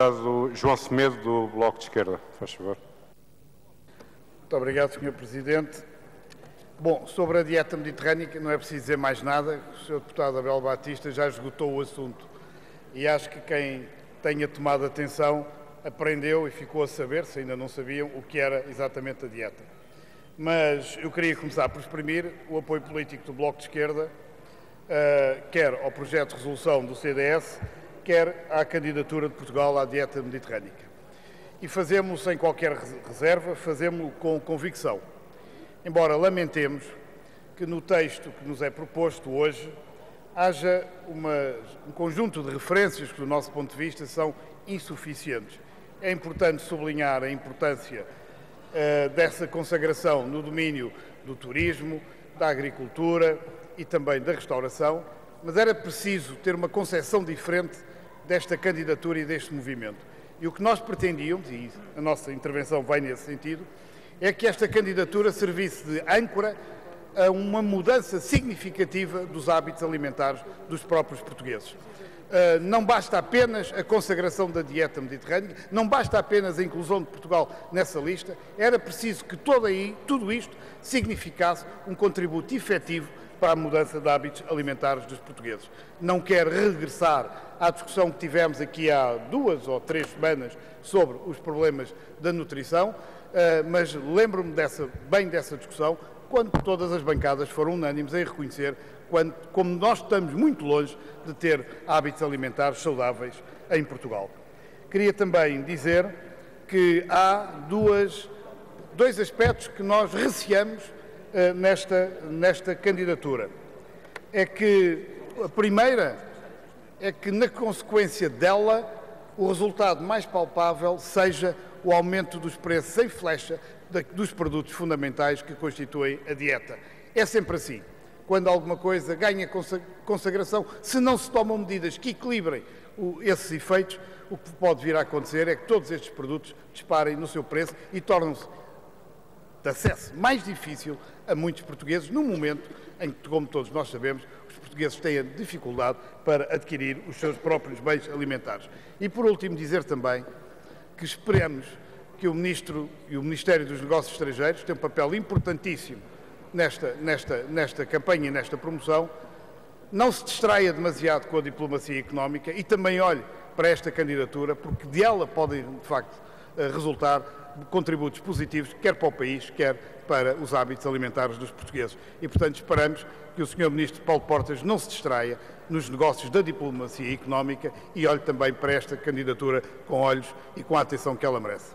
Deputado João Semedo, do Bloco de Esquerda, faz favor. Muito obrigado, Sr. Presidente. Bom, sobre a dieta mediterrânica não é preciso dizer mais nada. O Sr. Deputado Abel Batista já esgotou o assunto. E acho que quem tenha tomado atenção aprendeu e ficou a saber, se ainda não sabiam, o que era exatamente a dieta. Mas eu queria começar por exprimir o apoio político do Bloco de Esquerda, uh, quer ao projeto de resolução do CDS, quer à candidatura de Portugal à dieta mediterrânica. E fazemos sem qualquer reserva, fazemos com convicção. Embora lamentemos que no texto que nos é proposto hoje haja uma, um conjunto de referências que, do nosso ponto de vista, são insuficientes. É importante sublinhar a importância uh, dessa consagração no domínio do turismo, da agricultura e também da restauração, mas era preciso ter uma concepção diferente desta candidatura e deste movimento. E o que nós pretendíamos, e a nossa intervenção vai nesse sentido, é que esta candidatura servisse de âncora a uma mudança significativa dos hábitos alimentares dos próprios portugueses. Uh, não basta apenas a consagração da dieta mediterrânea, não basta apenas a inclusão de Portugal nessa lista, era preciso que tudo isto significasse um contributo efetivo para a mudança de hábitos alimentares dos portugueses. Não quero regressar à discussão que tivemos aqui há duas ou três semanas sobre os problemas da nutrição, eh, mas lembro-me dessa, bem dessa discussão quando todas as bancadas foram unânimes em reconhecer quando, como nós estamos muito longe de ter hábitos alimentares saudáveis em Portugal. Queria também dizer que há duas, dois aspectos que nós receamos nesta, nesta candidatura. É que a primeira é que, na consequência dela, o resultado mais palpável seja o aumento dos preços sem flecha dos produtos fundamentais que constituem a dieta. É sempre assim. Quando alguma coisa ganha consagração, se não se tomam medidas que equilibrem esses efeitos, o que pode vir a acontecer é que todos estes produtos disparem no seu preço e tornam-se de acesso mais difícil a muitos portugueses, num momento em que, como todos nós sabemos, os portugueses têm dificuldade para adquirir os seus próprios bens alimentares. E, por último, dizer também que esperemos que o Ministro e o Ministério dos Negócios Estrangeiros tenham um papel importantíssimo nesta, nesta, nesta campanha e nesta promoção, não se distraia demasiado com a diplomacia económica e também olhe para esta candidatura, porque de ela podem, de facto, resultar contributos positivos, quer para o país, quer para os hábitos alimentares dos portugueses. E, portanto, esperamos que o Sr. Ministro Paulo Portas não se distraia nos negócios da diplomacia económica e olhe também para esta candidatura com olhos e com a atenção que ela merece.